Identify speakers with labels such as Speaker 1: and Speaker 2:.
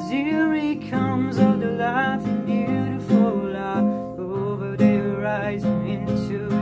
Speaker 1: Cause here it comes all the life and beautiful life. Over the horizon into